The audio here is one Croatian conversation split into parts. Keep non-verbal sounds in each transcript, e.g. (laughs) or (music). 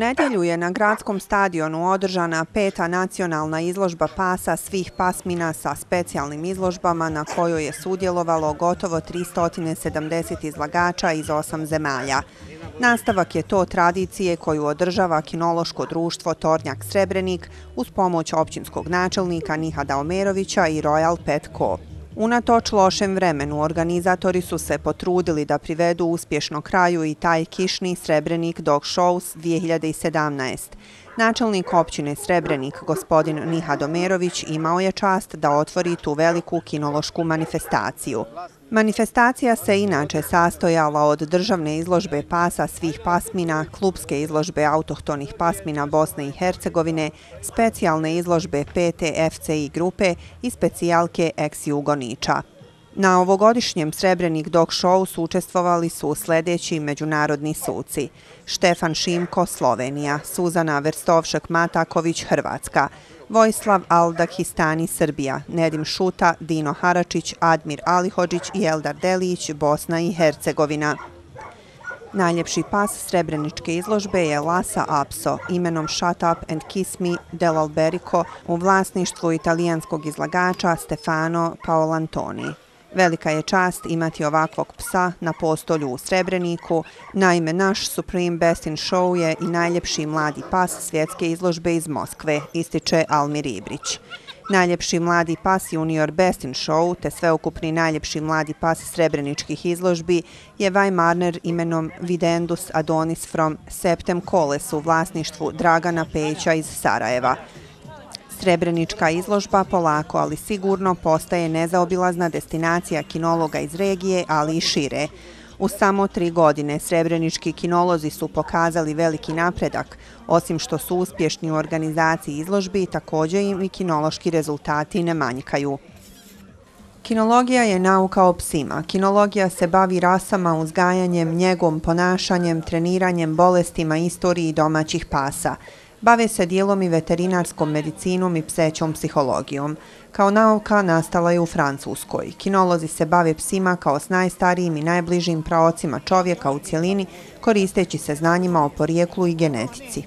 nedjelju je na gradskom stadionu održana peta nacionalna izložba pasa svih pasmina sa specijalnim izložbama na kojoj je sudjelovalo gotovo 370 izlagača iz osam zemalja. Nastavak je to tradicije koju održava kinološko društvo Tornjak Srebrenik uz pomoć općinskog načelnika Nihada Omerovića i Royal Pet Co. Unatoč lošem vremenu, organizatori su se potrudili da privedu uspješno kraju i taj kišni Srebrenik Dog Shows 2017. Načelnik općine Srebrenik, gospodin Niha Domerović, imao je čast da otvori tu veliku kinološku manifestaciju. Manifestacija se inače sastojala od državne izložbe pasa svih pasmina, klubske izložbe autohtonih pasmina Bosne i Hercegovine, specijalne izložbe PTFCI grupe i specijalke ex-Jugoniča. Na ovogodišnjem Srebrenik Dog Show su učestvovali su sljedeći međunarodni suci. Štefan Šimko, Slovenija, Suzana Verstovšak-Mataković, Hrvatska, Vojislav Aldahistani, Srbija, Nedim Šuta, Dino Haračić, Admir Alihođić i Eldar Delić, Bosna i Hercegovina. Najljepši pas srebreničke izložbe je Lasa Apso, imenom Shut Up and Kiss Me del Alberico u vlasništvu italijanskog izlagača Stefano Paolantoni. Velika je čast imati ovakvog psa na postolju u Srebreniku. Naime, naš Supreme Best in Show je i najljepši mladi pas svjetske izložbe iz Moskve, ističe Almir Ibrić. Najljepši mladi pas Junior Best in Show, te sveukupni najljepši mladi pas srebreničkih izložbi je Weimarner imenom Videndus Adonis from Septem Koles u vlasništvu Dragana Pejića iz Sarajeva. Srebrenička izložba polako, ali sigurno postaje nezaobilazna destinacija kinologa iz regije, ali i šire. U samo tri godine srebrenički kinolozi su pokazali veliki napredak, osim što su uspješni u organizaciji izložbi, također im i kinološki rezultati ne manjkaju. Kinologija je nauka o psima. Kinologija se bavi rasama, uzgajanjem, njegom, ponašanjem, treniranjem, bolestima, istoriji domaćih pasa. Bave se dijelom i veterinarskom medicinom i psećom psihologijom. Kao nauka nastala je u Francuskoj. Kinolozi se bave psima kao s najstarijim i najbližim praocima čovjeka u cjelini, koristeći se znanjima o porijeklu i genetici.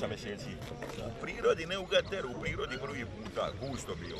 8 mjeseci. U prirodi, ne u gateru, u prirodi prvi puta, gusto bilo.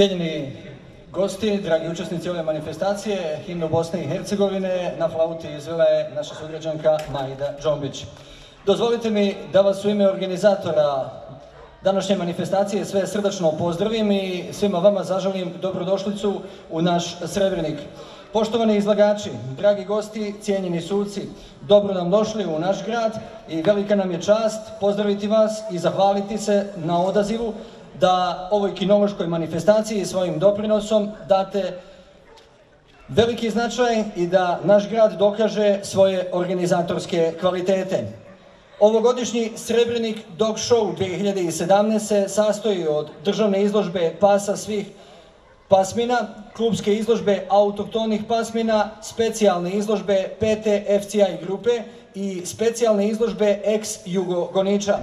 Cijenjeni gosti, dragi učesnici ove manifestacije, himnu Bosne i Hercegovine, na flauti izvela je naša sugrađanka Majda Džombić. Dozvolite mi da vas u ime organizatora današnje manifestacije sve srdačno pozdravim i svima vama zaželim dobrodošlicu u naš Srebrenik. Poštovani izlagači, dragi gosti, cijenjeni suci, dobro nam došli u naš grad i velika nam je čast pozdraviti vas i zahvaliti se na odazivu da ovoj kinološkoj manifestaciji svojim doprinosom date veliki značaj i da naš grad dokaže svoje organizatorske kvalitete. Ovogodišnji Srebrenik Dog Show 2017 se sastoji od državne izložbe pasa svih pasmina, klubske izložbe autoktonih pasmina, specijalne izložbe PT FCI grupe i specijalne izložbe ex Jugo Goniča.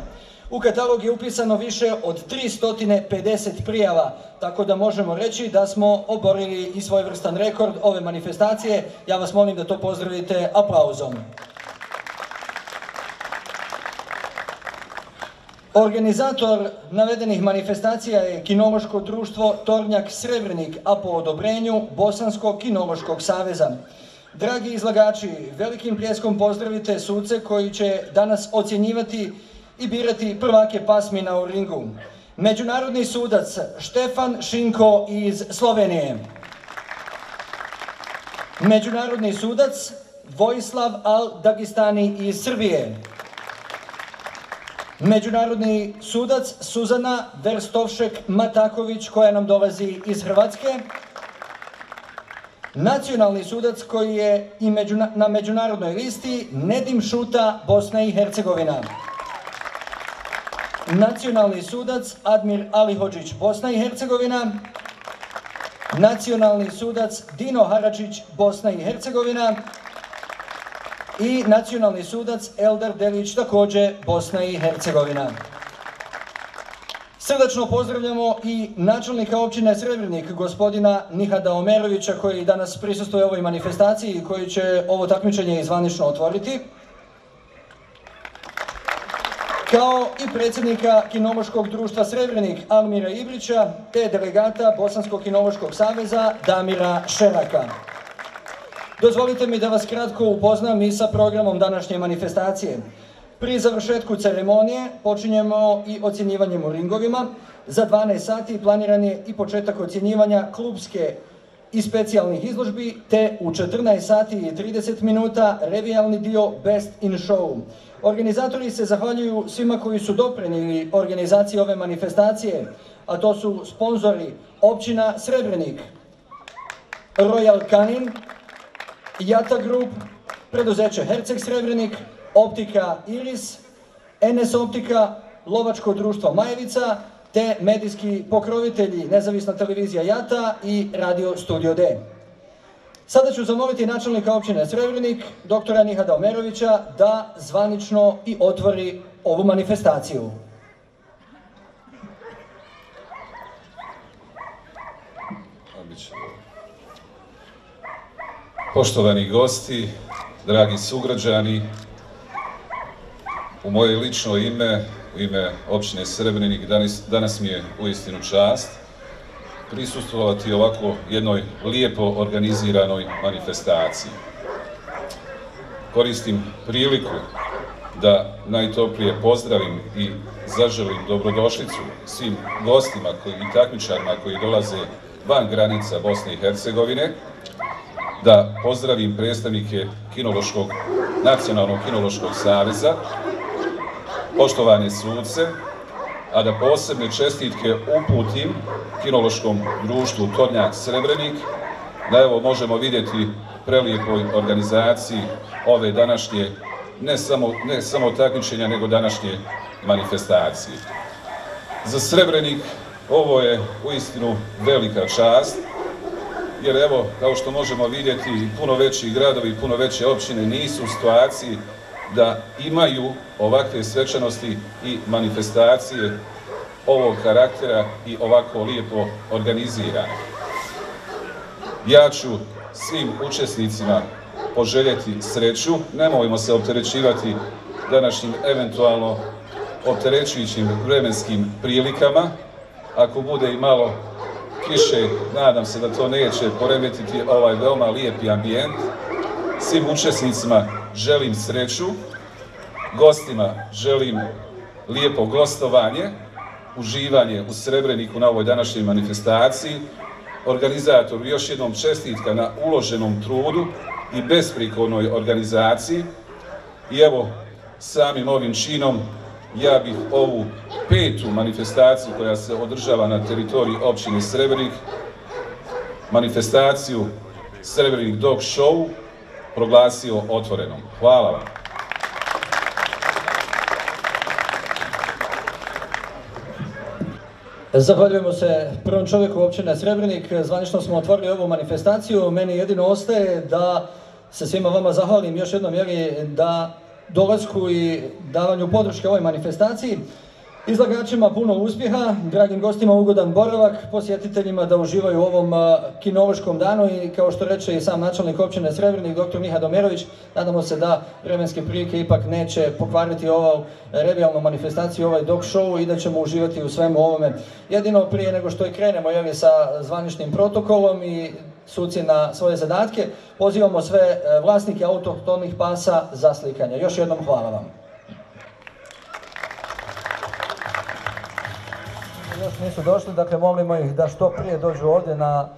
U katalog je upisano više od 350 prijava, tako da možemo reći da smo oborili i svojevrstan rekord ove manifestacije. Ja vas molim da to pozdravite aplauzom. Organizator navedenih manifestacija je kinološko društvo Tornjak Srebrenik, a po odobrenju Bosanskog kinološkog saveza. Dragi izlagači, velikim pljeskom pozdravite suce koji će danas ocjenjivati i birati prvake pasmina u ringu. Međunarodni sudac Štefan Šinko iz Slovenije. Međunarodni sudac Vojislav Al-Dagistani iz Srbije. Međunarodni sudac Suzana Verstovšek Mataković koja nam dolazi iz Hrvatske. nacionalni sudac koji je i na međunarodnoj listi Nedim Šuta, Bosna i Hercegovina. Nacionalni sudac Admir Ali Hođić, Bosna i Hercegovina. Nacionalni sudac Dino Haračić, Bosna i Hercegovina. I nacionalni sudac Eldar Delić, također Bosna i Hercegovina. Srdačno pozdravljamo i načelnika općine Srebrnik, gospodina Nihada Omerovića, koji danas prisustuje ovoj manifestaciji i koji će ovo takmičenje izvanično otvoriti. Kao i predsjednika Kinološkog društva Srebrnik Almira Ibrića, te delegata Bosanskog kinološkog saveza Damira Šeraka. Dozvolite mi da vas kratko upoznam i sa programom današnje manifestacije. Pri završetku ceremonije počinjemo i ocjenjivanjem u ringovima. Za 12 sati planiran je i početak ocjenjivanja klubske i specijalnih izložbi, te u 14 sati i 30 minuta revijalni dio Best in Show. Organizatori se zahvaljuju svima koji su doprinili organizaciji ove manifestacije, a to su sponzori općina Srebrenik, Royal Canin, Jata Group, preduzeće Herceg Srebrenik, Optika Iris, NS Optika, Lovačko društvo Majevica, te medijski pokrovitelji Nezavisna televizija Jata i Radio Studio D. Sada ću zamoliti načelnika općine Srebrnik, doktora Nihada Omerovića, da zvanično i otvori ovu manifestaciju. Poštovani gosti, dragi sugrađani, u moje lično ime, u ime općine Srebrnik, danas, danas mi je uistinu čast prisustvovati ovako jednoj lijepo organiziranoj manifestaciji. Koristim priliku da najtoplije pozdravim i zaželim dobrodošlicu svim gostima i takmičarima koji dolaze van granica Bosne i Hercegovine, da pozdravim predstavnike Nacionalnog kinološkog saveza, poštovane suce, a da posebne čestitke uputim kinološkom društvu Tornjak Srebrenik, da evo možemo vidjeti prelijepoj organizaciji ove današnje, ne samo, ne samo takmičenja, nego današnje manifestacije. Za Srebrenik ovo je uistinu velika čast, jer evo, kao što možemo vidjeti, puno veći gradovi, puno veće općine nisu u situaciji da imaju ovakve svečanosti i manifestacije ovog karaktera i ovako lijepo organizirane. Ja ću svim učesnicima poželjeti sreću, nemojmo se opterećivati današnjim eventualno opterećujućim vremenskim prilikama. Ako bude i malo kiše, nadam se da to neće poremetiti ovaj veoma lijepi ambijent. Svim učesnicima želim sreću, gostima želim lijepo gostovanje, uživanje u Srebreniku na ovoj današnjoj manifestaciji. Organizatoru još jednom čestitka na uloženom trudu i besprikornoj organizaciji. I evo, samim ovim činom ja bih ovu petu manifestaciju koja se održava na teritoriji općine Srebrenik, manifestaciju Srebrenik Dog Show, proglasio otvorenom. Hvala vam. Zahvaljujemo se prvom čovjeku općine Srebrenik. Zvanično smo otvorili ovu manifestaciju. Meni jedino ostaje da se svima vama zahvalim još jednom jer da dolazku i davanju podrške ovoj manifestaciji. Izlagačima puno uspjeha, dragim gostima ugodan boravak, posjetiteljima da uživaju u ovom kinološkom danu i kao što reče i sam načelnik općine Srebrnik, dr. Miha Domerović, nadamo se da vremenske prilike ipak neće pokvariti ovu revijalnu manifestaciju, ovaj dog show i da ćemo uživati u svemu ovome. Jedino prije nego što i krenemo je sa zvaničnim protokolom i suci na svoje zadatke, pozivamo sve e, vlasnike autohtonih pasa za slikanje. Još jednom hvala vam. Još nisu došli, dakle molimo ih da što prije dođu ovdje na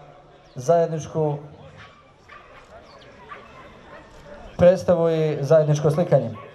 zajedničku predstavu i zajedničko slikanje.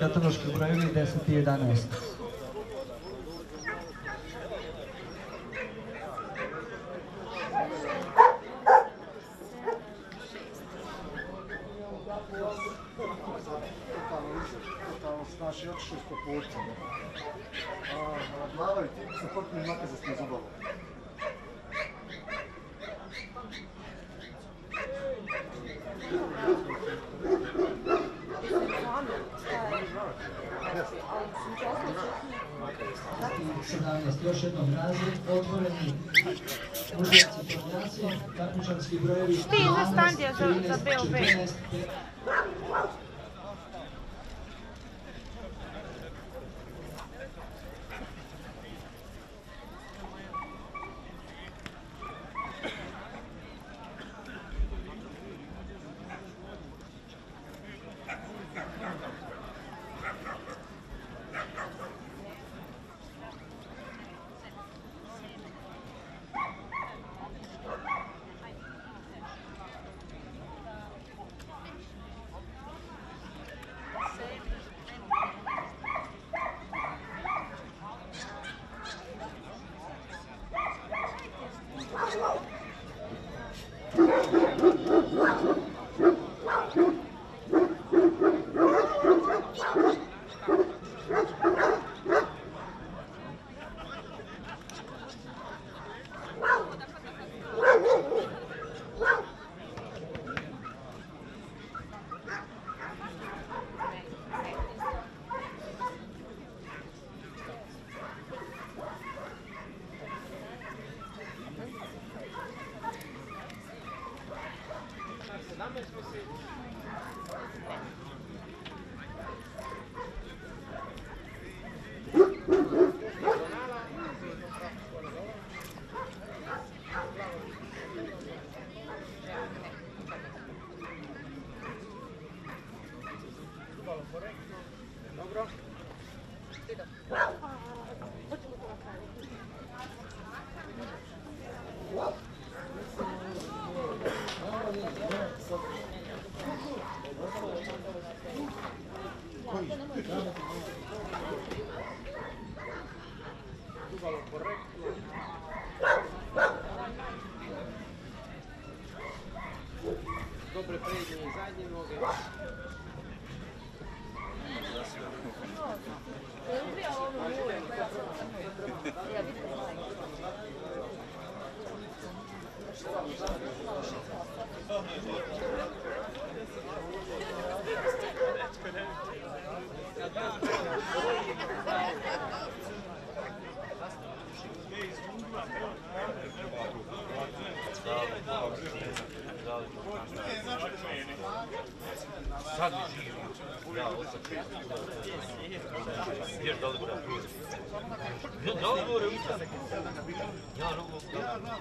Kataloški brojevi 10 i 11. Yeah, no, we'll go. Yeah, no.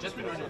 Just be ready.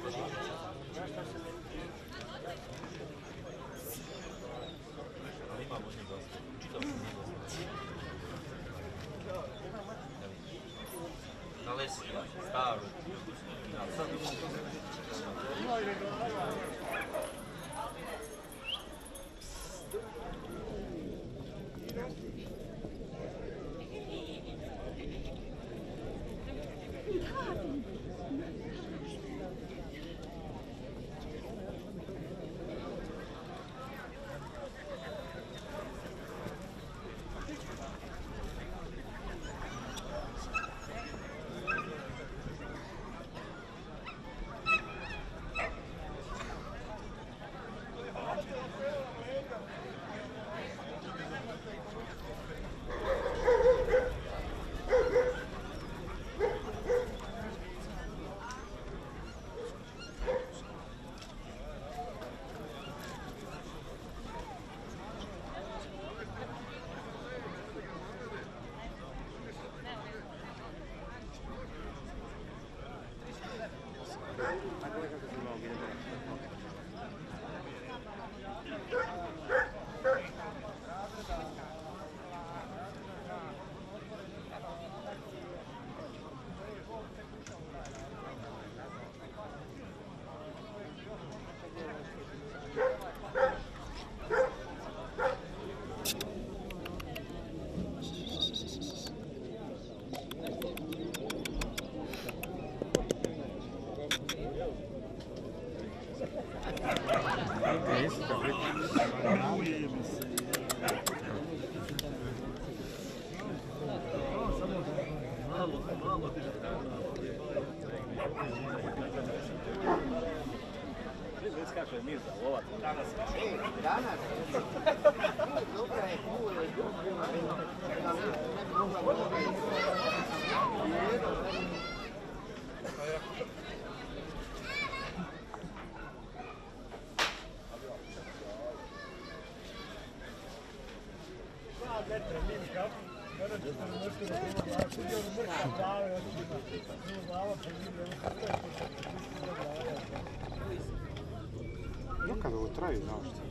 Traje, znaš što?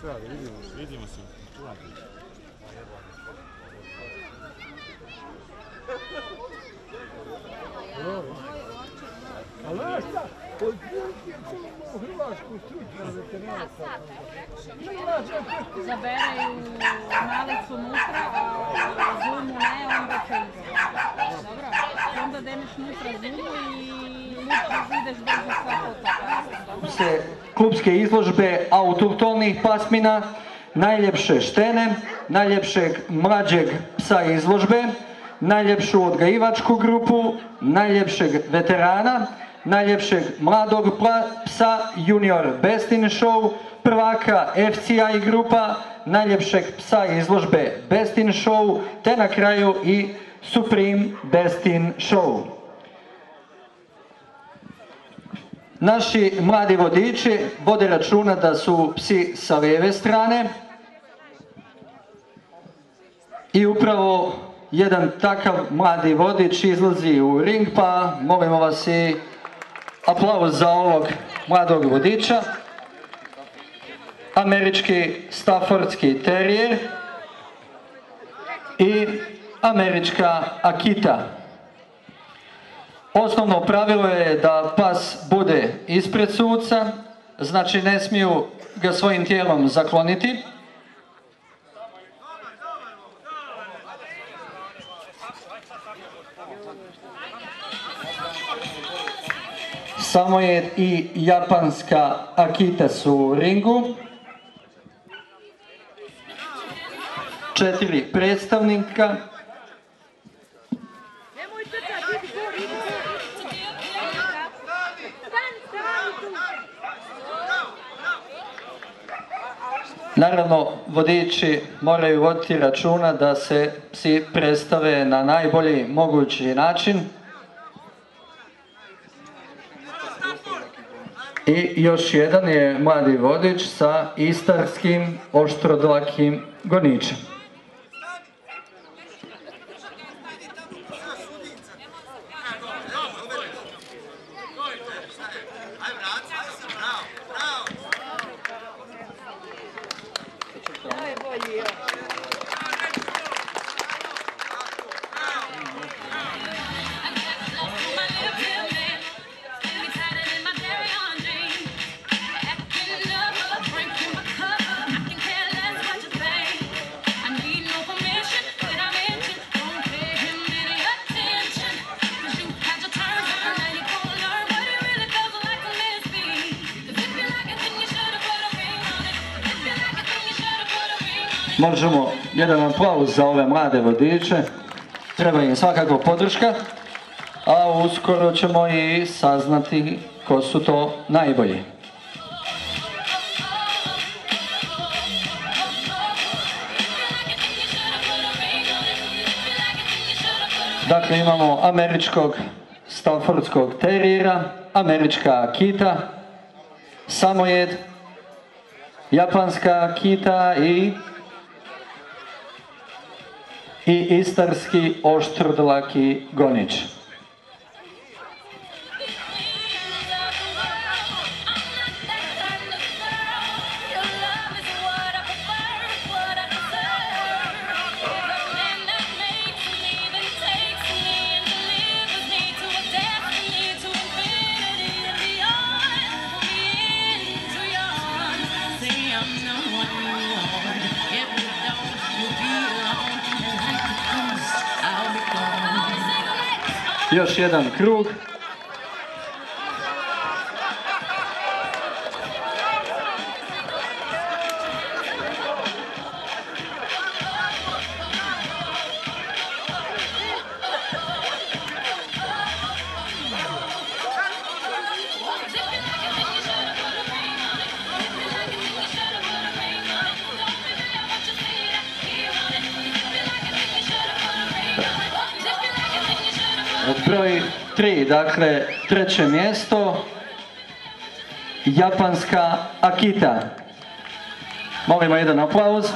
Sada, vidimo se. Vidimo se. Ali znaš šta, u Hrvatsku stručna veterinarka. zaberaju malicu unutra, a zumu ne, onda će izaći. Dobro? Onda deneš unutra zumu i se klubske izložbe autohtonih pasmina, najljepše štene, najljepšeg mlađeg psa izložbe, najljepšu odgajivačku grupu, najljepšeg veterana, najljepšeg mladog psa junior best in show, prvaka FCI grupa, najljepšeg psa izložbe best in show, te na kraju i Supreme best in show. Naši mladi vodiči vode računa da su psi sa lijeve strane i upravo jedan takav mladi vodič izlazi u ring pa molimo vas i aplauz za ovog mladog vodiča. Američki Staffordski terijer i američka Akita. Osnovno pravilo je da pas bude ispred suca, znači ne smiju ga svojim tijelom zakloniti. Samo je i japanska Akita su u ringu. Četiri predstavnika. Naravno, vodiči moraju voditi računa da se psi predstave na najbolji mogući način. I još jedan je mladi vodič sa istarskim oštrodlakim goničem. Možemo jedan aplauz za ove mlade vodiče. Treba im svakako podrška. A uskoro ćemo i saznati ko su to najbolji. Dakle, imamo američkog Staffordskog terijera, američka akita, samojed, japanska akita i и истарски оштрдлаки гонич. Jedan krug. Dakle treće mjesto, japanska Akita. Molimo jedan aplauz.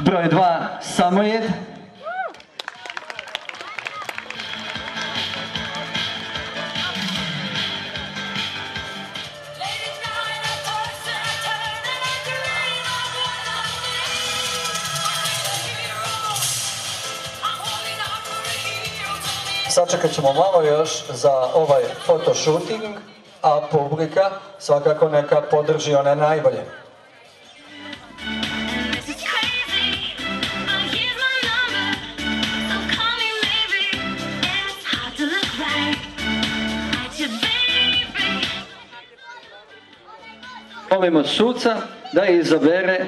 Broj 2, Samojed. Sačekat ćemo malo još za ovaj fotoshooting, a publika svakako neka podrži one najbolje. Molimo suca da izabere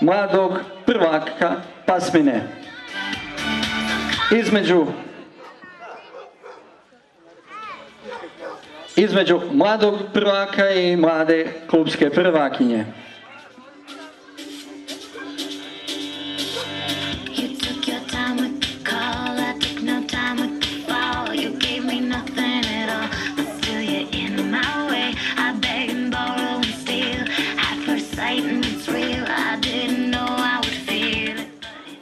mladog prvaka pasmine. Između između mladog prvaka i mlade klubske prvakinje.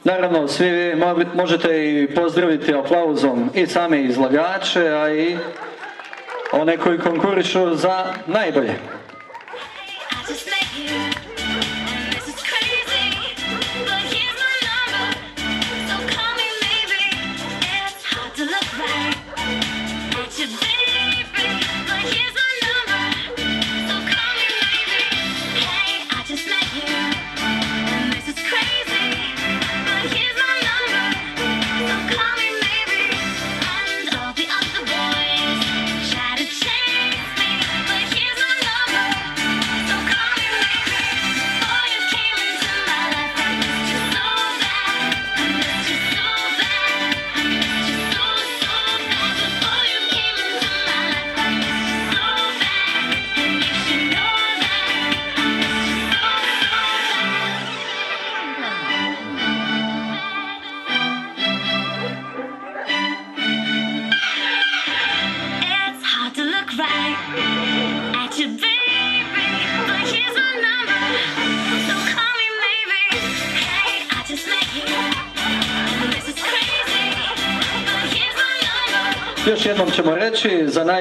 Naravno, svi vi mo- možete i pozdraviti aplauzom i same izlagače, a i one koji konkurišu za najbolje.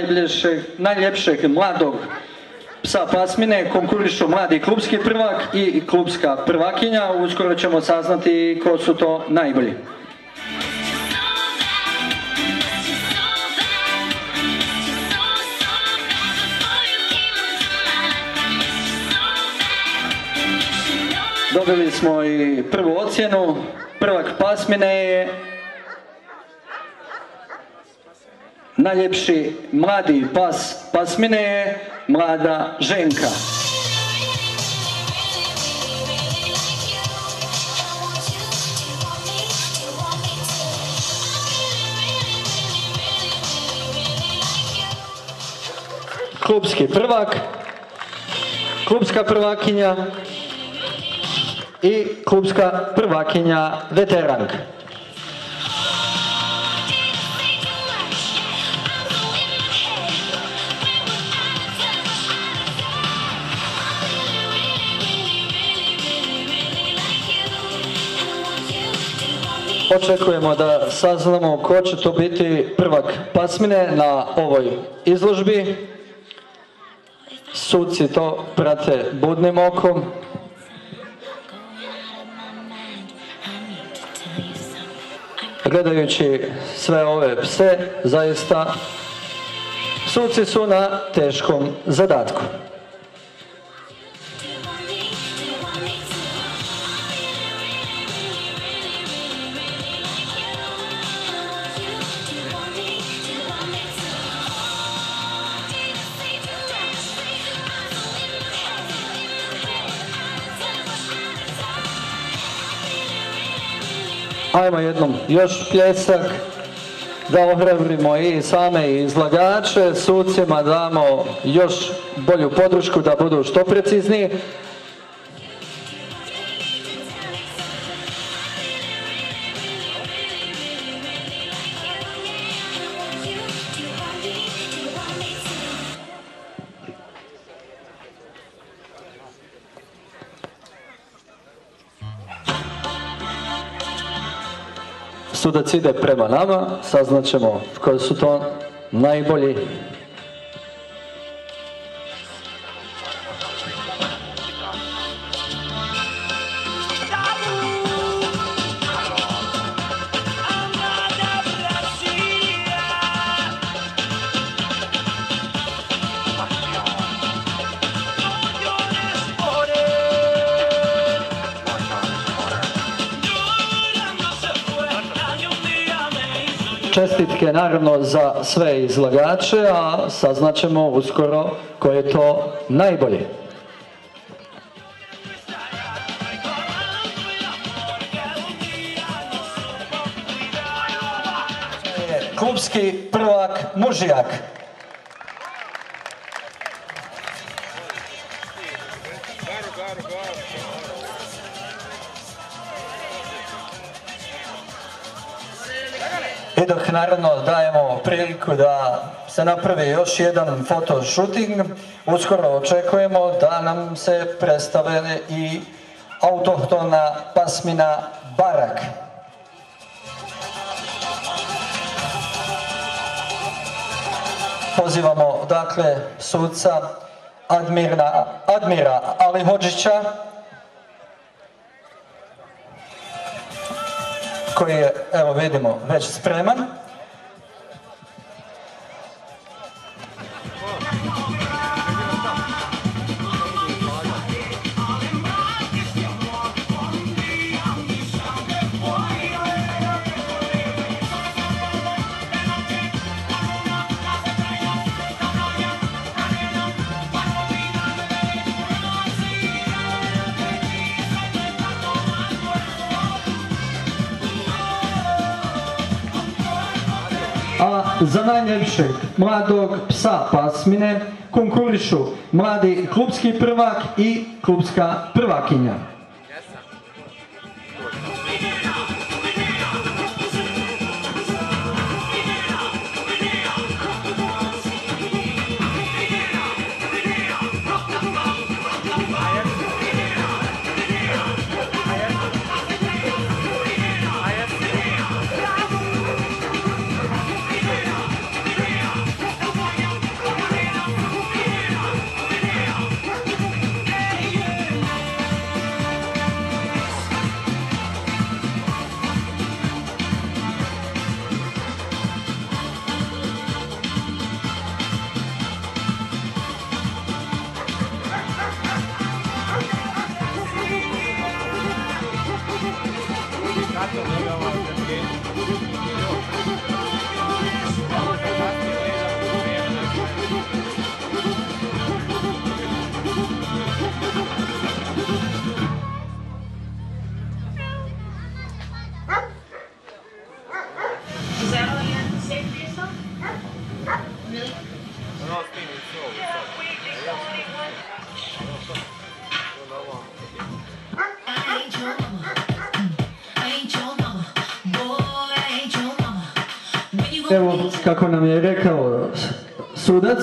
Najljepšeg, najljepšeg mladog psa pasmine konkurišu mladi klubski prvak i klubska prvakinja. Uskoro ćemo saznati ko su to najbolji. Dobili smo i prvu ocjenu. Prvak pasmine je najljepši mladi pas pasmine je mlada ženka. Klubski prvak, klubska prvakinja i klubska prvakinja veteranka. Očekujemo da saznamo ko će to biti prvak pasmine na ovoj izložbi. Suci to prate budnim okom. Gledajući sve ove pse, zaista suci su na teškom zadatku. Ajmo jednom još pljesak. da ohrabrimo i same izlagače, sucima damo još bolju podršku da budu što precizniji. за да циде према нама, сазначемо кои се тоа најболи Čestitke naravno za sve izlagače, a saznaćemo uskoro ko je to najbolji. Klubski prvak Mužijak. Naravno dajemo priliku da se napravi još jedan foto shooting, uskoro očekujemo da nam se predstave i autohtona pasmina Barak. Pozivamo dakle suca Admira, Admira Alihodžića koji je, evo vidimo, već spreman. Za najljepšeg mladog psa pasmine konkurišu mladi klubski prvak i klubska prvakinja. Kako nam je rekao sudac,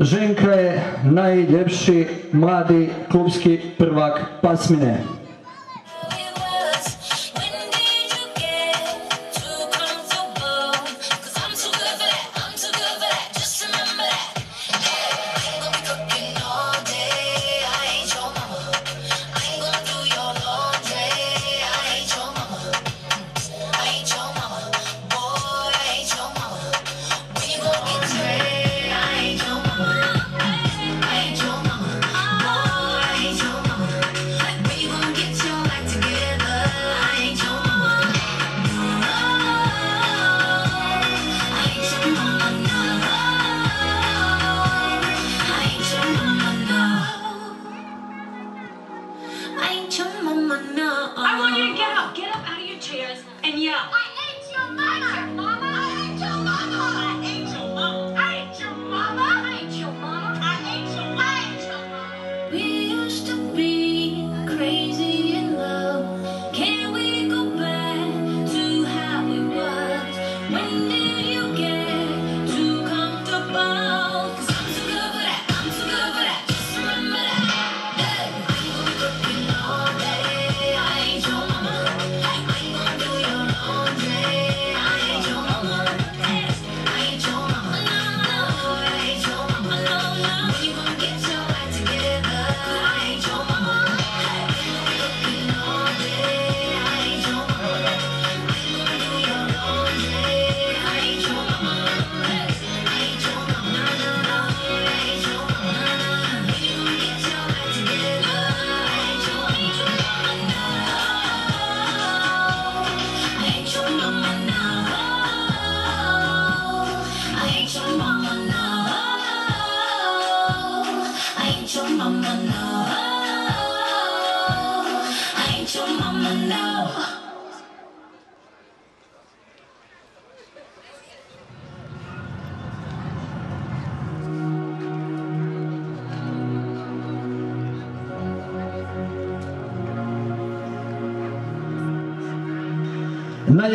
Ženka je najljepši mladi klubski prvak pasmine.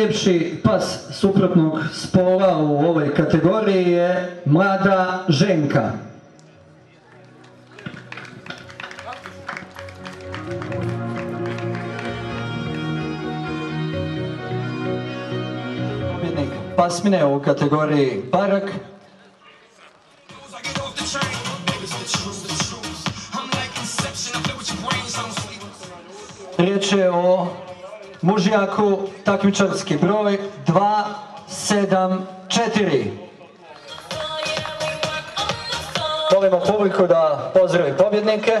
najljepši pas suprotnog spola u ovoj kategoriji je mlada ženka. Pasmine u kategoriji Barak Odjaku, takmičarski broj 274. Molimo publiku da pozdravi pobjednike.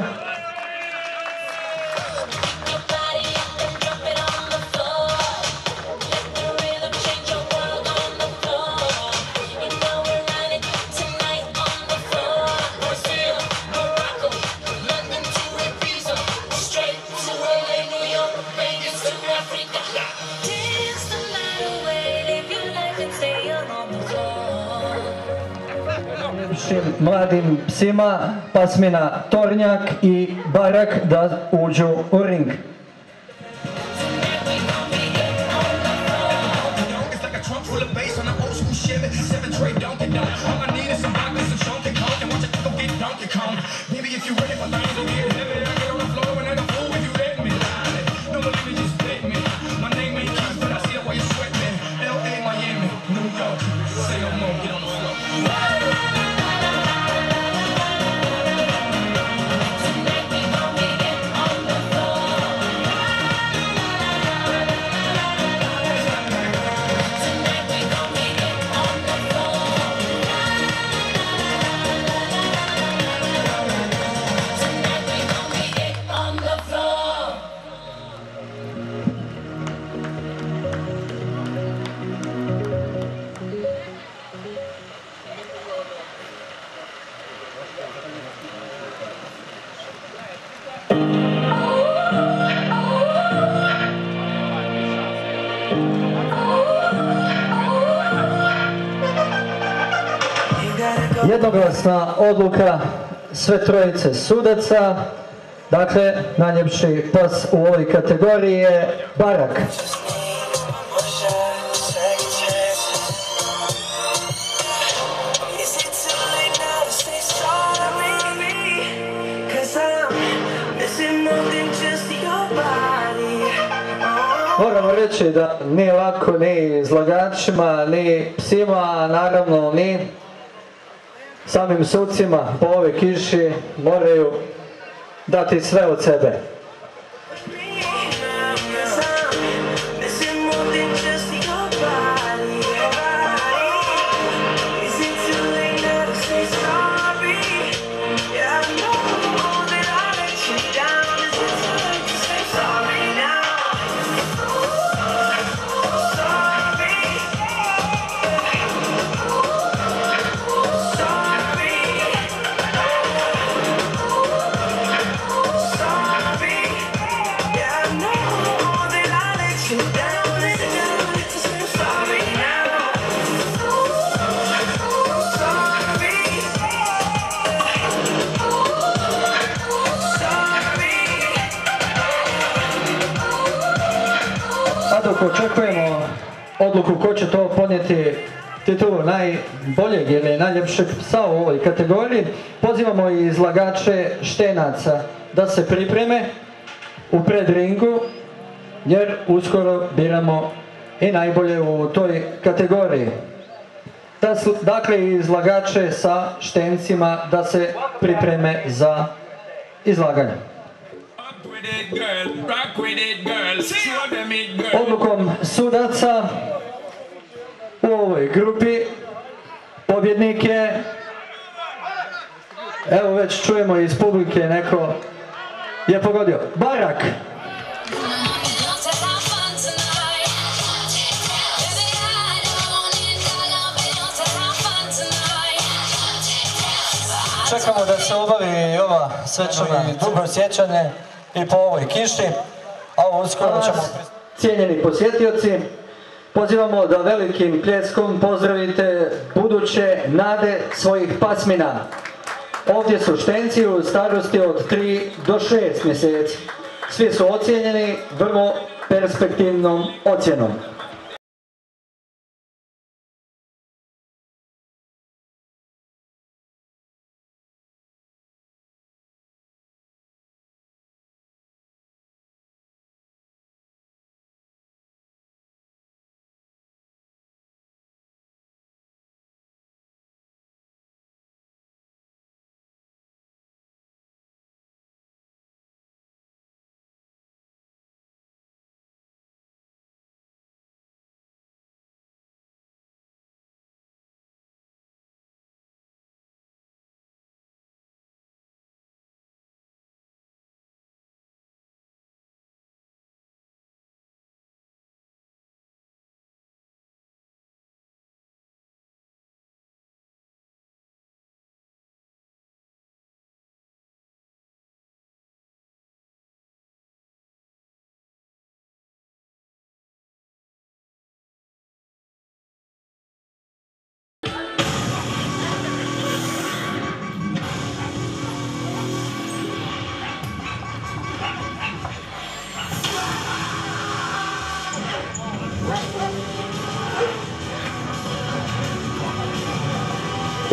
mladim psima pasmina Tornjak i Barak da uđu u ring. jednoglasna odluka sve trojice sudaca. Dakle, najljepši pas u ovoj kategoriji je Barak. Moramo reći da ni lako ni izlagačima, ni psima, naravno ni samim sucima po ove kiši moraju dati sve od sebe. Ili najljepšeg psa u ovoj kategoriji, pozivamo i izlagače štenaca da se pripreme u predringu jer uskoro biramo i najbolje u toj kategoriji. Da su, dakle, izlagače sa štencima da se pripreme za izlaganje. Odlukom sudaca u ovoj grupi pobjednik je evo već čujemo iz publike neko je pogodio. Barak. Čekamo da se obavi ova svečana dobro sjećanje i po ovoj kiši, a ovo uskoro ćemo... Cijenjeni posjetioci, pozivamo da velikim pljeskom pozdravite buduće nade svojih pasmina. Ovdje su štenci u starosti od 3 do 6 mjeseci. Svi su ocijenjeni vrlo perspektivnom ocjenom.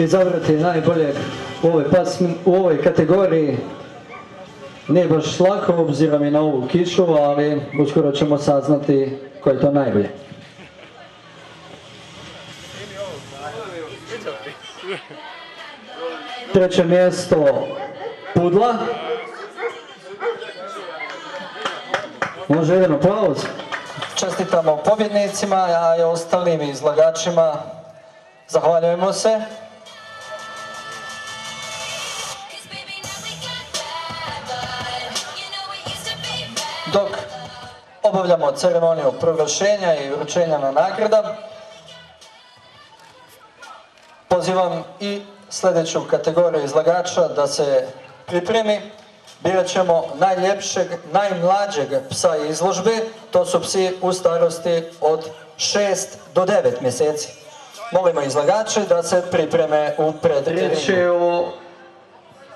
Izabrati najboljeg u ovoj, pasmi- u ovoj kategoriji nije baš lako obzirom i na ovu kišu, ali uskoro ćemo saznati ko je to najbolje. Treće mjesto Pudla. Može jedan aplauz. Čestitamo pobjednicima, a i ostalim izlagačima zahvaljujemo se. Obavljamo ceremoniju proglašenja i uručenja na nagrada, pozivam i sljedeću kategoriju izlagača da se pripremi. Birat ćemo najljepšeg, najmlađeg psa izložbe, to su psi u starosti od 6 do 9 mjeseci. Molimo izlagače da se pripreme u predringu. Riječ je o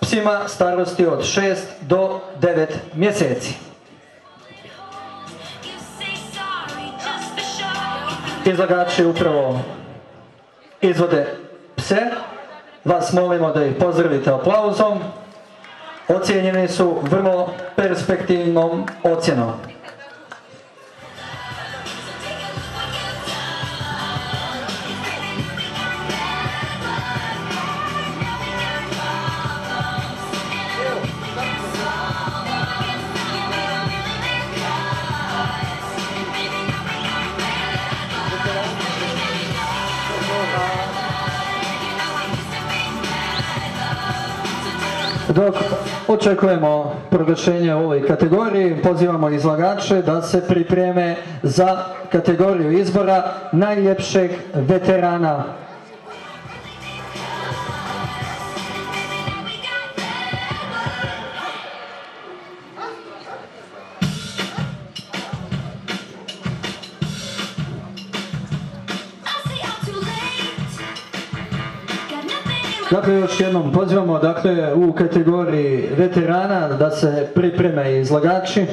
psima starosti od 6 do 9 mjeseci. Izlagači upravo izvode pse. Vas molimo da ih pozdravite aplauzom. Ocijenjeni su vrlo perspektivnom ocjenom. Dok očekujemo proglašenje u ovoj kategoriji, pozivamo izlagače da se pripreme za kategoriju izbora najljepšeg veterana. Dakle, još jednom pozivamo dakle, u kategoriji veterana da se pripreme izlagači.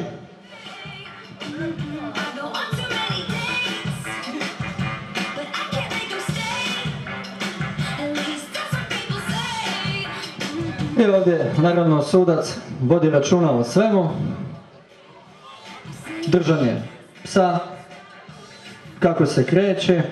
I ovdje, naravno, sudac vodi računa o svemu. Držanje psa, kako se kreće,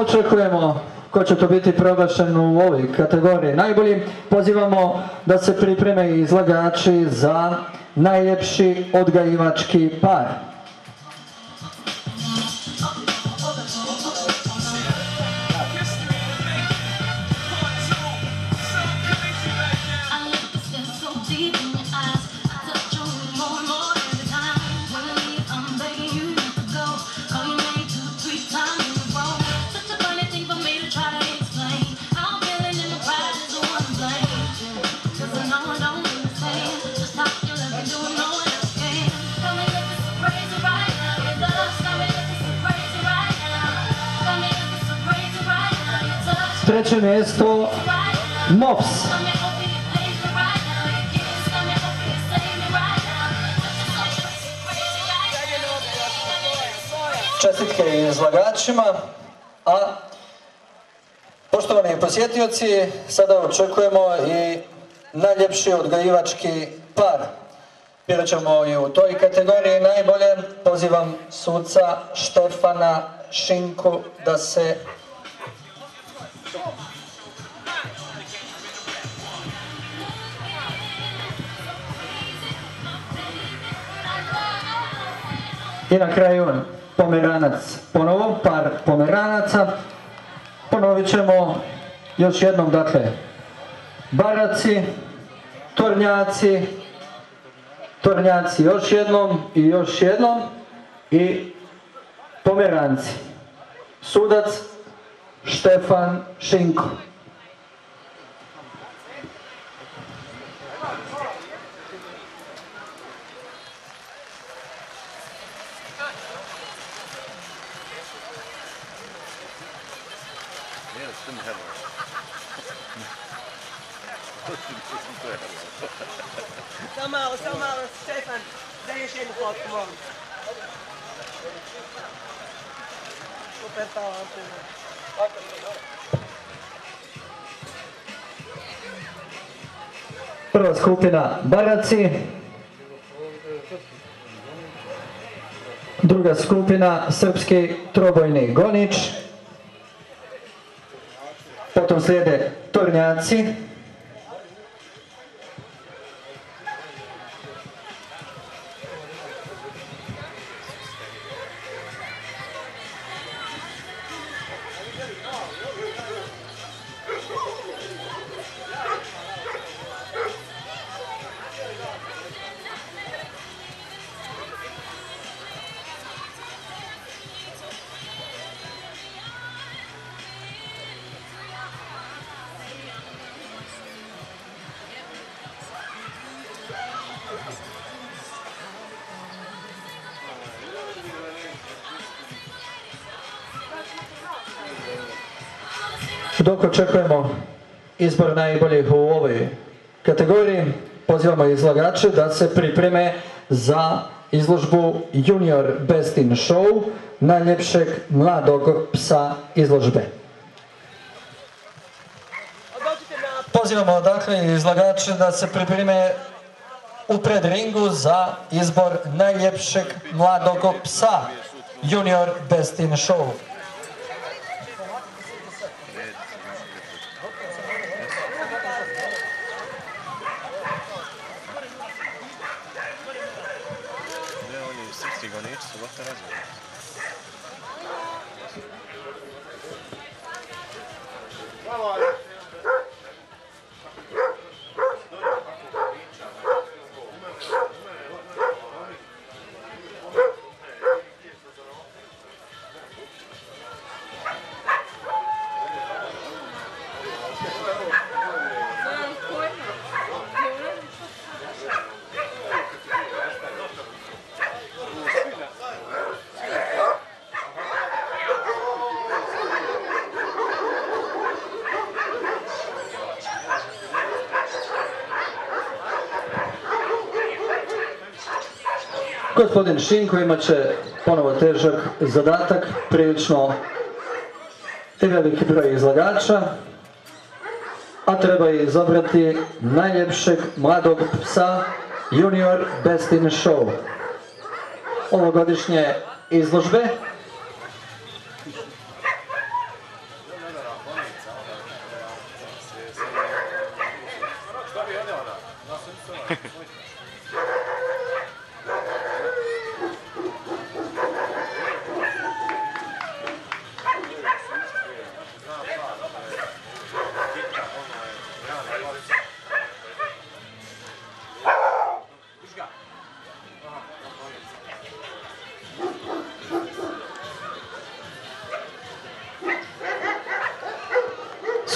očekujemo ko će to biti proglašen u ovoj kategoriji najbolji, pozivamo da se pripreme izlagači za najljepši odgajivački par. Treće mjesto Mops. Čestitke izlagačima, a poštovani posjetioci, sada očekujemo i najljepši odgajivački par. Birat ćemo i u toj kategoriji najbolje. Pozivam suca Štefana Šinku da se I na kraju pomeranac ponovo, par pomeranaca. Ponovit ćemo još jednom, dakle, baraci, tornjaci, tornjaci još jednom i još jednom i pomeranci. Sudac Štefan Šinko. Skupina Baraci. Druga skupina Srpski trobojni gonič. Potom slijede Tornjaci. Dok očekujemo izbor najboljih u ovoj kategoriji, pozivamo izlagače da se pripreme za izložbu Junior Best in Show najljepšeg mladog psa izložbe. Pozivamo dakle izlagače da se pripreme u predringu za izbor najljepšeg mladog psa Junior Best in Show. Ne, oni srpski goniči su dosta razvojni. Gospodin Šinko imat će ponovo težak zadatak, prilično i veliki broj izlagača, a treba izabrati najljepšeg mladog psa Junior Best in Show. Ovogodišnje izložbe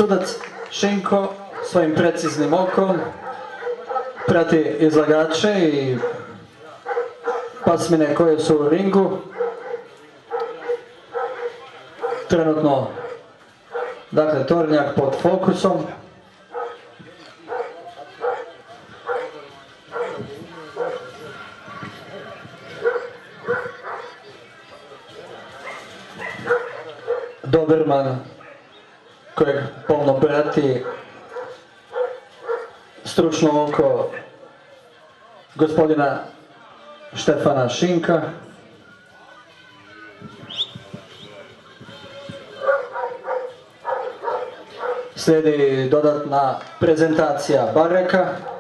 Sudac Šinko svojim preciznim okom prati izlagače i pasmine koje su u ringu. Trenutno, dakle, tornjak pod fokusom. Prati stručno oko gospodina Štefana Šinka. Slijedi dodatna prezentacija Bareka.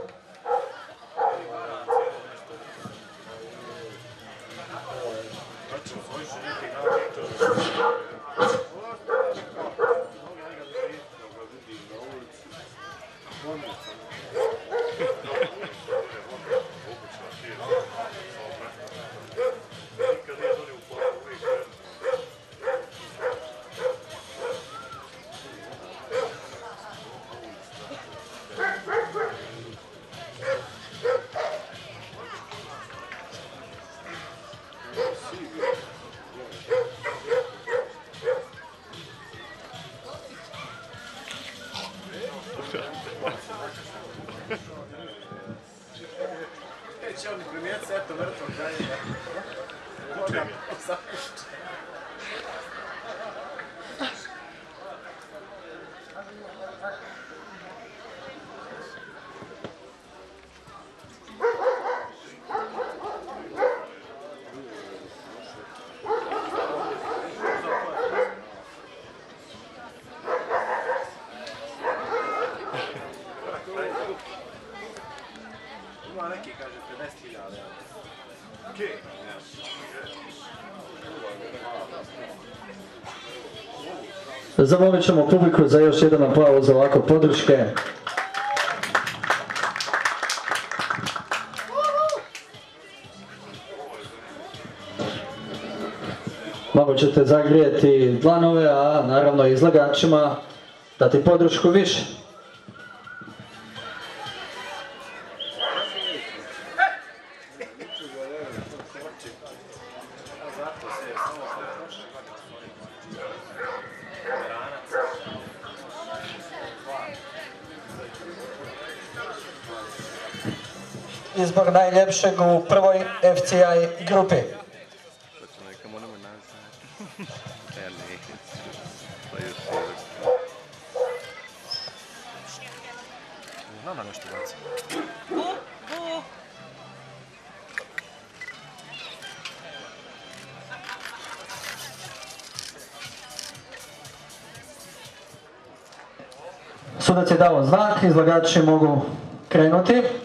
Zamolit ćemo publiku za još jedan aplauz za ovako podrške. Malo ćete zagrijeti dlanove, a naravno izlagačima dati podršku više. Najljepšeg u prvoj FCI grupi. Nama nešto baci. Sudac je dao znak, izlagači mogu krenuti.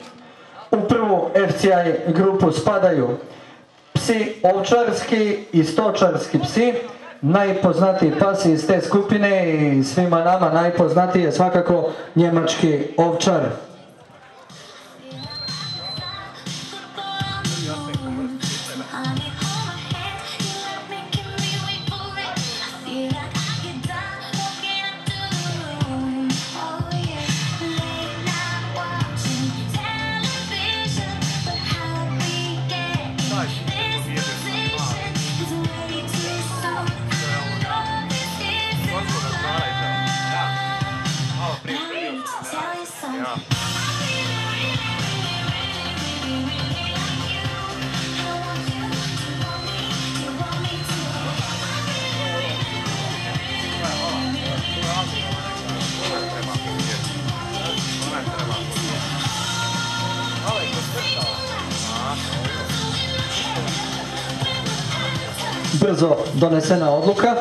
FCI grupu spadaju psi ovčarski i stočarski psi. Najpoznatiji pas iz te skupine i svima nama najpoznatiji je svakako njemački ovčar. Brzo donesena odluka.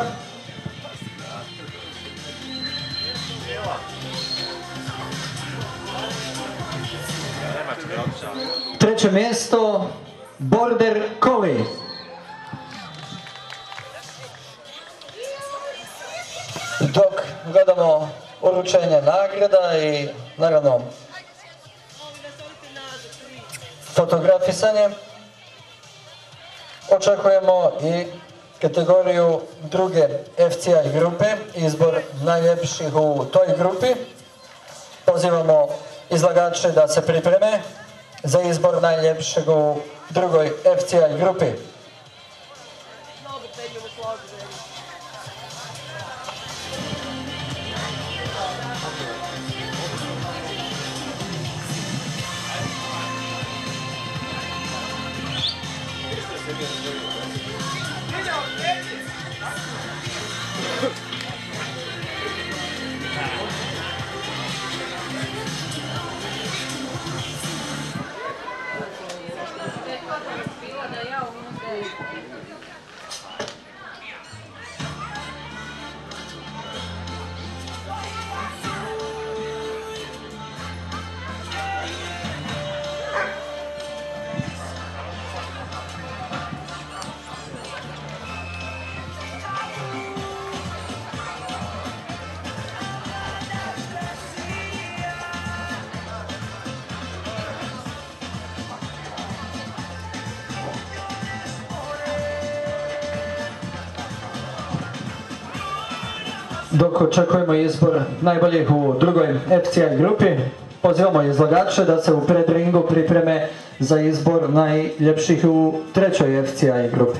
Treće mjesto Border Collie. Dok gledamo uručenje nagrada i naravno fotografisanje, očekujemo i kategoriju druge FCI grupe, izbor najljepših u toj grupi. Pozivamo izlagače da se pripreme za izbor najljepšeg u drugoj FCI grupi. Očekujemo izbor najboljih u drugoj FCI grupi, pozivamo izlagače da se u predringu pripreme za izbor najljepših u trećoj FCI grupi.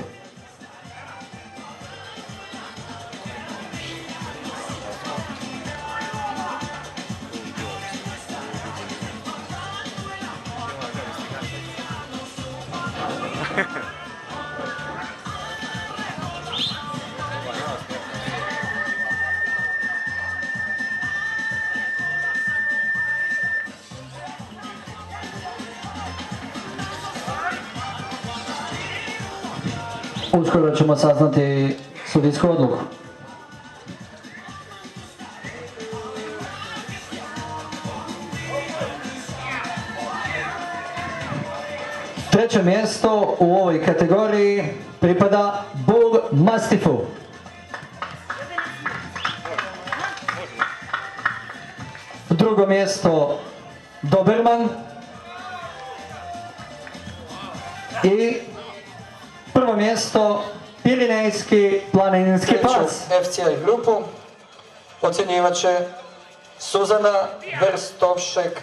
(laughs) Uskoro ćemo saznati sudijsku odluku. Treće mjesto u ovoj kategoriji pripada Bull Mastifu. Drugo mjesto Doberman. Mjesto Pirinejski planinski pas. FCI grupu ocjenjivat će Suzana Verstovšek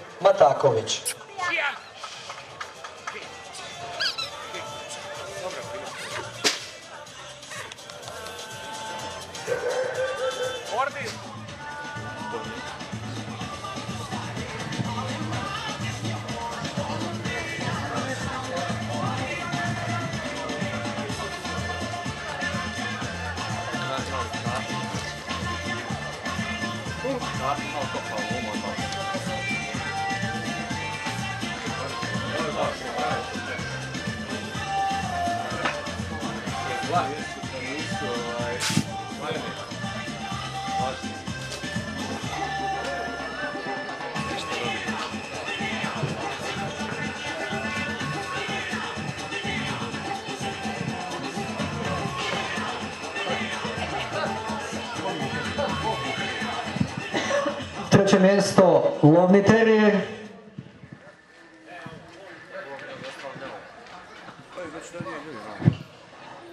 Treće mjesto Lovni terijer.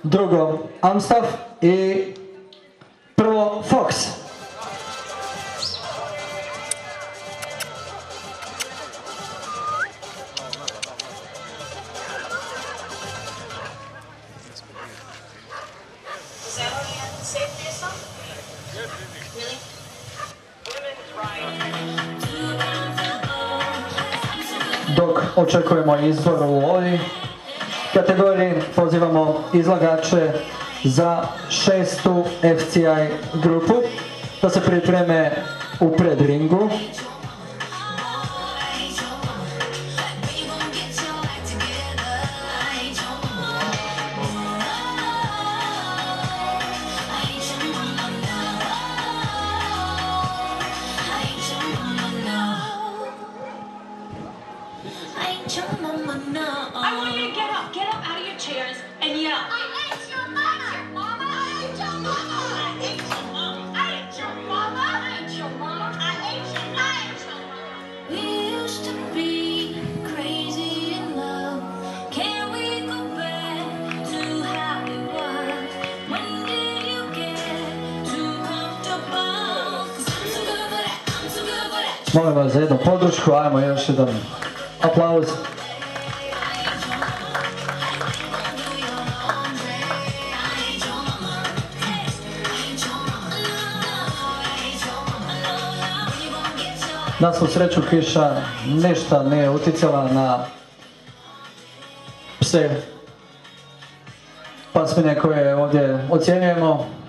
Drugo Amstaff i prvo Fox. Očekujemo izbor u ovoj kategoriji, pozivamo izlagače za šestu FCI grupu da se pripreme u predringu. Za jednu podršku, ajmo još jedan aplauz. Na svu sreću kiša ništa nije uticala na pse pasmine koje ovdje ocjenjujemo.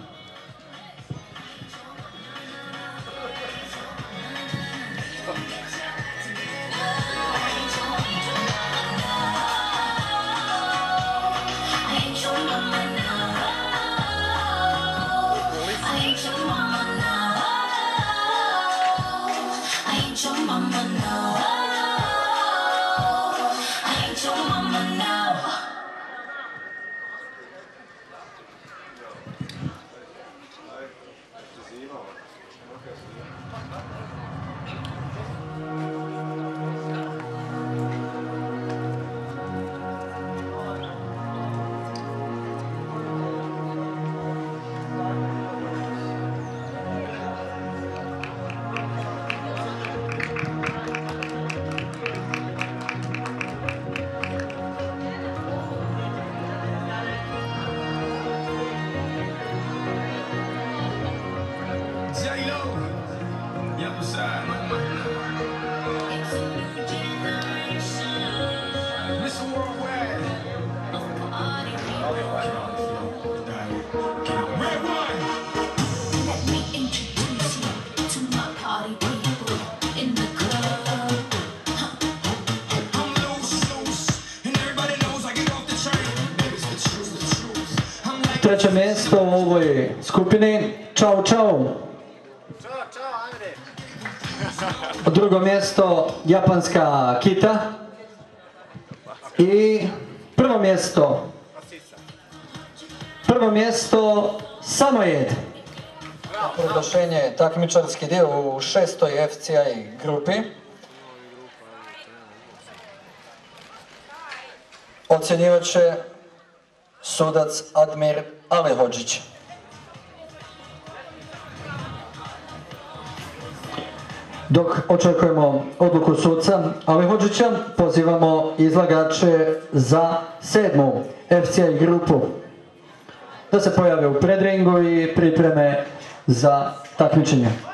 Treće mjesto u ovoj skupini. Čao, čao. Drugo mjesto japanska kita. I prvo mjesto. Prvo mjesto samojed. Proglašenje takmičarski dio u šestoj FCI grupi. Ocjenjivat će sudac Admir Alehođić. Dok očekujemo odluku suca Alehođića, pozivamo izlagače za sedmu FCI grupu da se pojave u predringu i pripreme za takmičenje.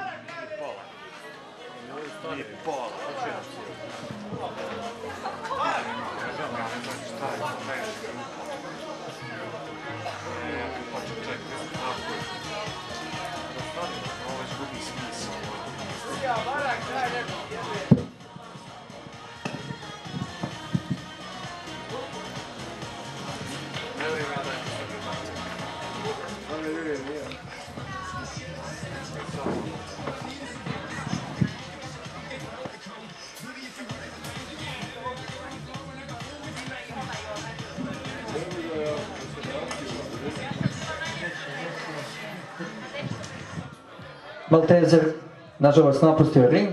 Nažalost, napustio ring.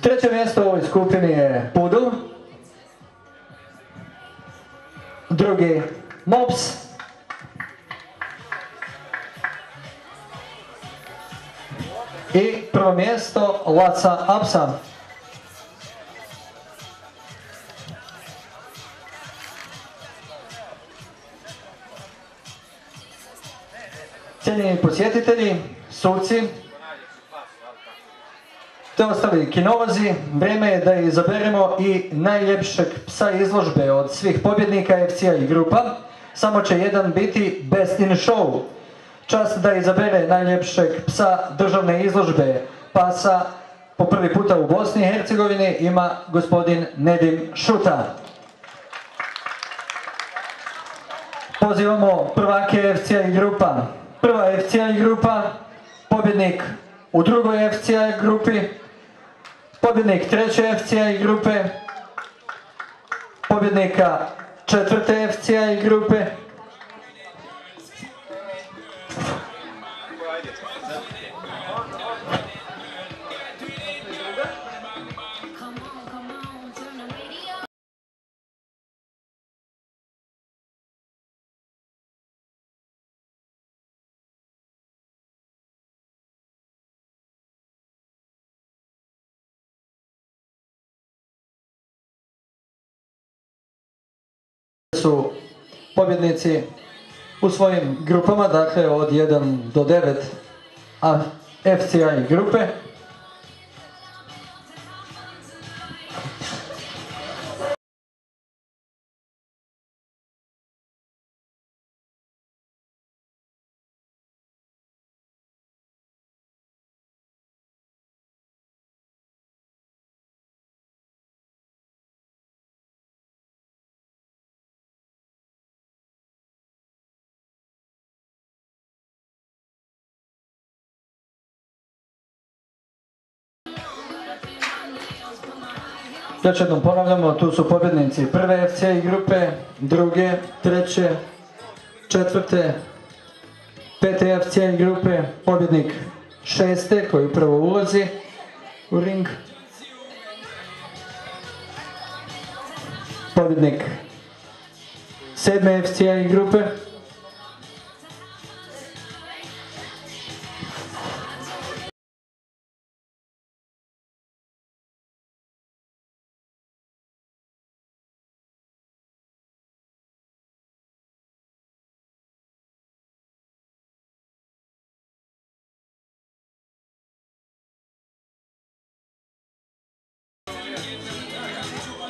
Treće mjesto u ovoj skupini je Pudel. Drugi Mops. I prvo mjesto Laca Apsa. Cijenjeni posjetitelji, suci, te ostali kinolozi, vrijeme je da izaberemo i najljepšeg psa izložbe od svih pobjednika FCA i grupa. Samo će jedan biti Best in Show. Čast da izabere najljepšeg psa državne izložbe pasa po prvi puta u Bosni i Hercegovini ima gospodin Nedim Šuta. Pozivamo prvake FCA i grupa. Prva FCA i grupa, pobjednik u drugoj FCA grupi, pobjednik treće FCA i grupe, pobjednika četvrte FCA i grupe, su pobjednici u svojim grupama, dakle od 1 do 9 a FCI grupe. Još jednom ponavljamo, tu su pobjednici prve FCI grupe, druge, treće, četvrte, pete FCI grupe, pobjednik šeste koji upravo ulazi u ring. Pobjednik sedme FCI grupe.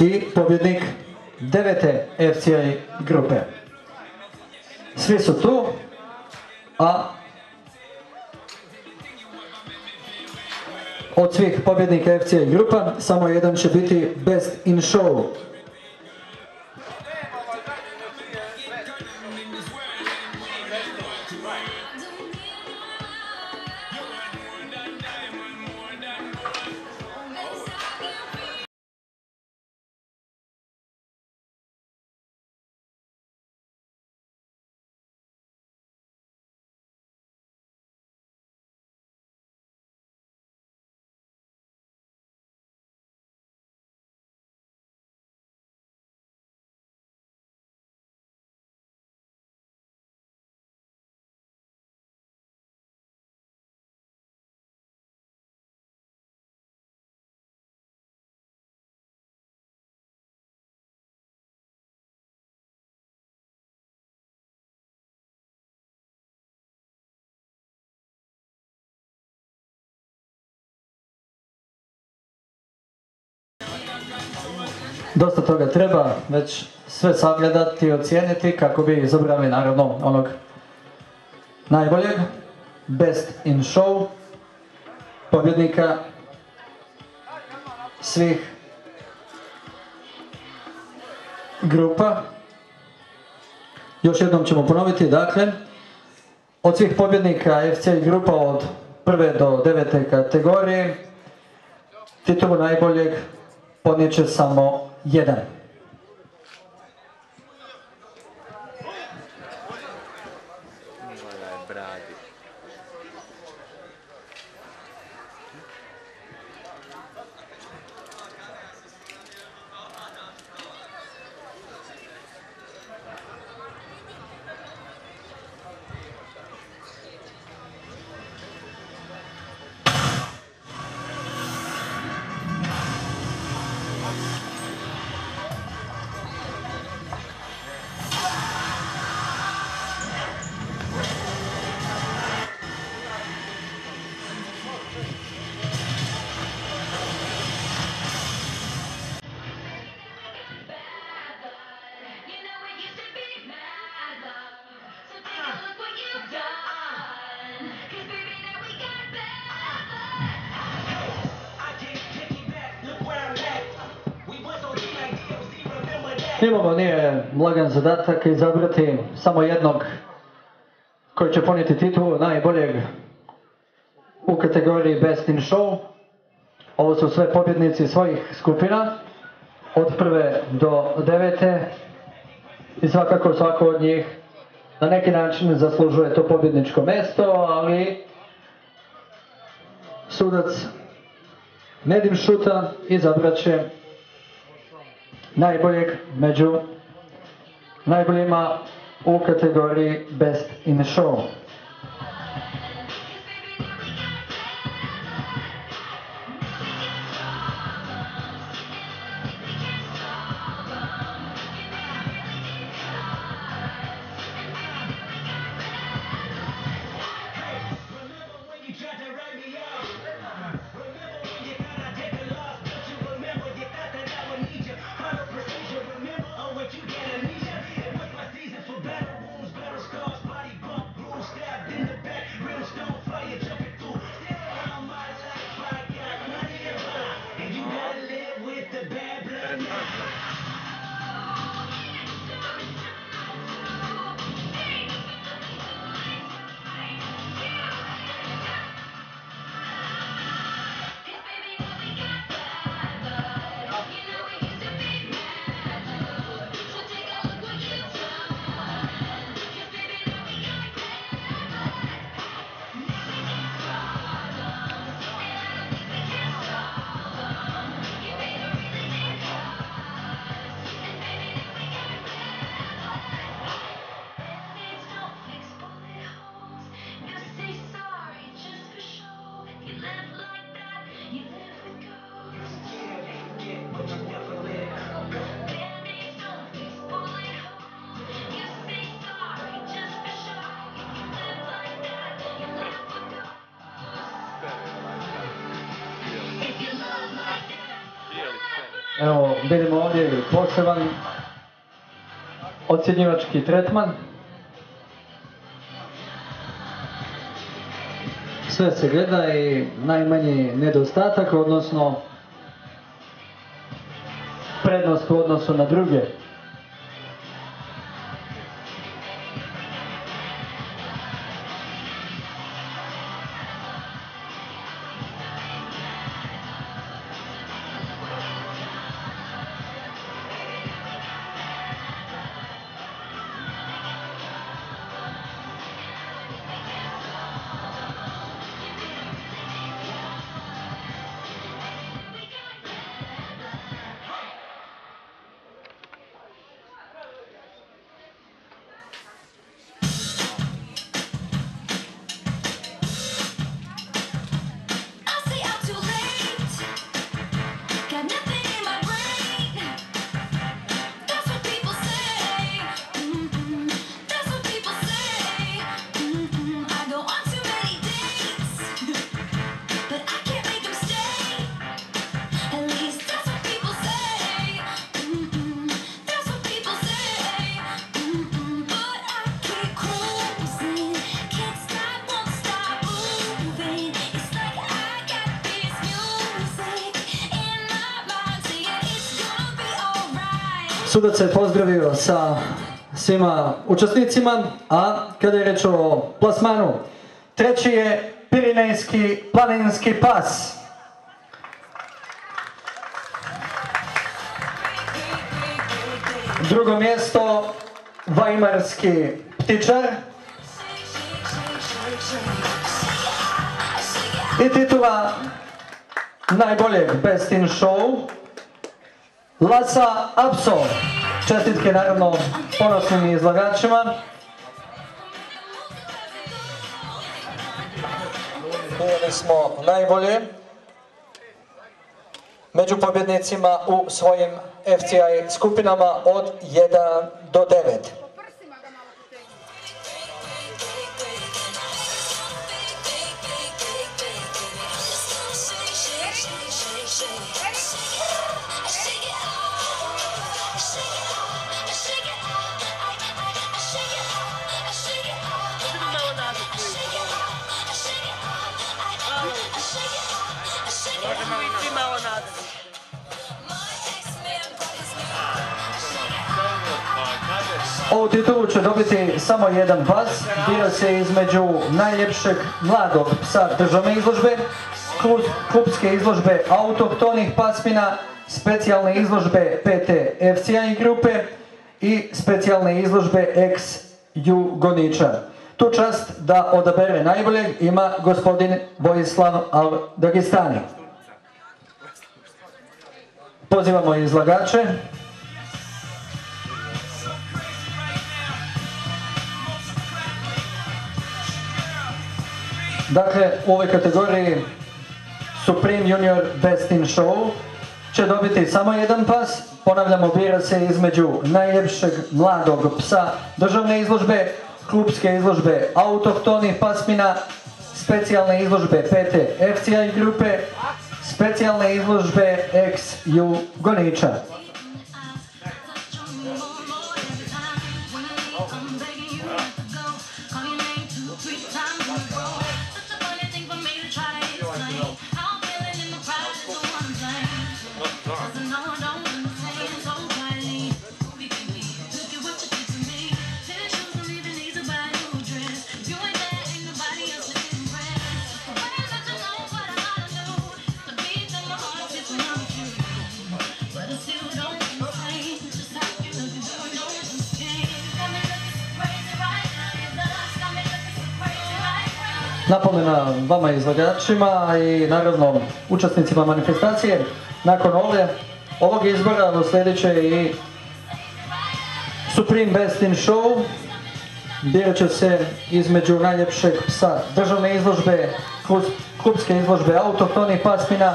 I pobjednik devete FCI grupe. Svi su tu, a od svih pobjednika FCI grupa samo jedan će biti Best in Show. Dosta toga treba već sve sagledati i ocijeniti kako bi izabrali naravno onog najboljeg, best in show, pobjednika svih grupa. Još jednom ćemo ponoviti, dakle, od svih pobjednika FC grupa od prve do devete kategorije, titulu najboljeg podnijet će samo jedan. nije blagan zadatak izabrati samo jednog koji će ponijeti titulu najboljeg u kategoriji Best in Show. Ovo su sve pobjednici svojih skupina od prve do devete i svakako svako od njih na neki način zaslužuje to pobjedničko mesto, ali sudac Nedim Šuta izabrat će najboljeg među najboljima u kategoriji Best in Show. Poseban ocjenjivački tretman. Sve se gleda i najmanji nedostatak, odnosno prednost u odnosu na druge. Sudac se pozdravio sa svima učesnicima, a kada je reč o plasmanu, treći je Pirinejski planinski pas. Drugo mjesto, Vajmarski ptičar. I titula najboljeg Best in Show Lasa Apso. Čestitke naravno ponosnim izlagačima. Uveli smo najbolje među pobjednicima u svojim FCI skupinama od 1 do 9. Ovu titulu će dobiti samo jedan pas. Bira se između najljepšeg mladog psa državne izložbe, klubske izložbe autohtonih pasmina, specijalne izložbe PT FCI grupe i specijalne izložbe ex Jugoniča. Tu čast da odabere najboljeg ima gospodin Vojislav Al-Dagestani. Pozivamo izlagače. Dakle, u ovoj kategoriji Supreme Junior Best in Show će dobiti samo jedan pas. Ponavljamo, bira se između najljepšeg mladog psa državne izložbe, klubske izložbe autohtonih pasmina, specijalne izložbe PT FCI grupe, specijalne izložbe ex Jugoniča. Napomena vama izlagačima i naravno učesnicima manifestacije. Nakon ove, ovog izbora uslijedit će i Supreme Best in Show. Birat će se između najljepšeg psa državne izložbe, klubske izložbe autohtonih pasmina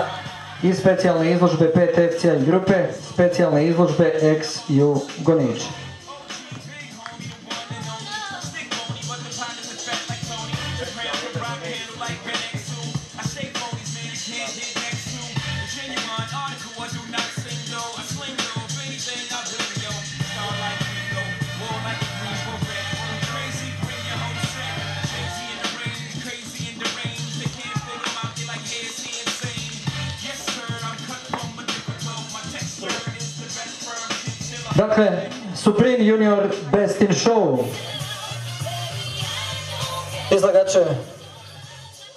i specijalne izložbe PTFCI grupe, specijalne izložbe ex Jugonić. Dakle, Supreme Junior Best in Show. Izlagače,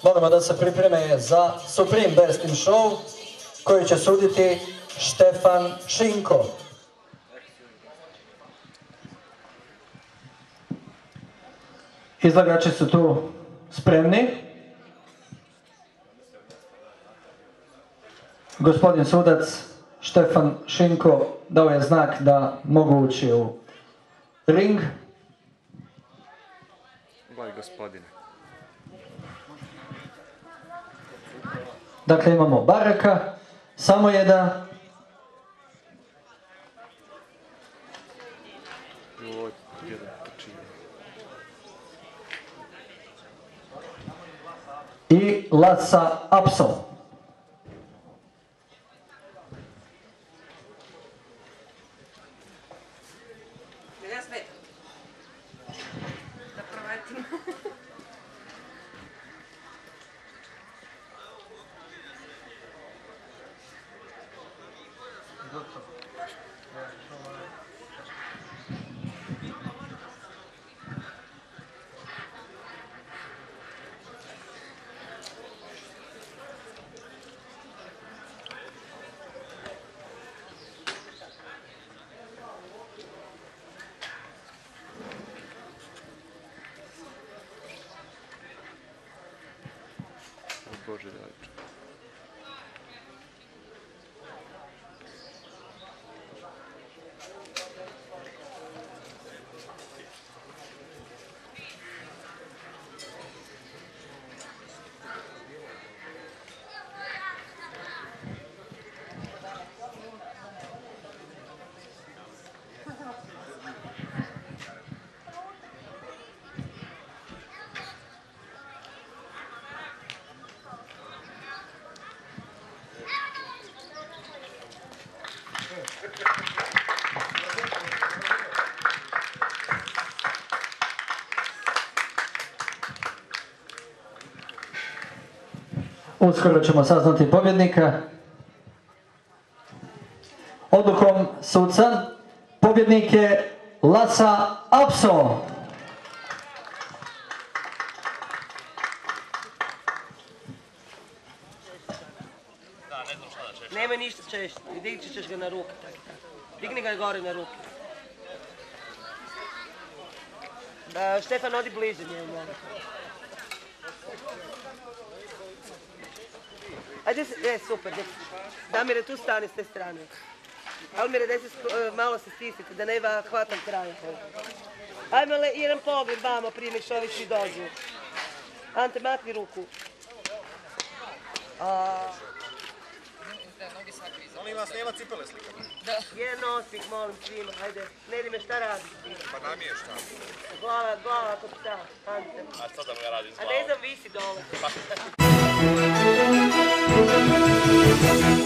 molimo da se pripreme za Supreme Best in Show koji će suditi Štefan Šinko. Izlagači su tu spremni. Gospodin sudac Štefan Šinko dao je znak da mogu ući u ring. Vaj gospodine. Dakle, imamo Baraka, Joj, jedan počinje. i Laca Apsol. O Bože, Uskoro ćemo saznati pobjednika. Odlukom suca pobjednik je Laca Apso. Nemoj ništa češći, dići ćeš ga na ruke. Digni ga gore na ruke. Da, Štefan, odi bliže njemu. Ajde, se- e, super, djeci. Damire, tu stani s te strane. Almire, daj se e, malo se stisite, da ne va hvatam kraj. Ajme, le, jedan pogled vamo prije nek ovi svi dođu. Ante, makni ruku. A, Molim vas, nema cipele slikati. jedan nosnik, molim svima, ajde. Ne me šta radi. Pa namještam. Glava, glava kod psa, Ante. A sad da mu ja radim s A ne znam, visi dole. (laughs) glavom.